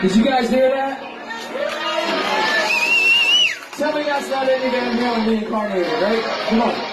Did you guys hear that? Tell me that's not any damn reincarnated, right? Come on.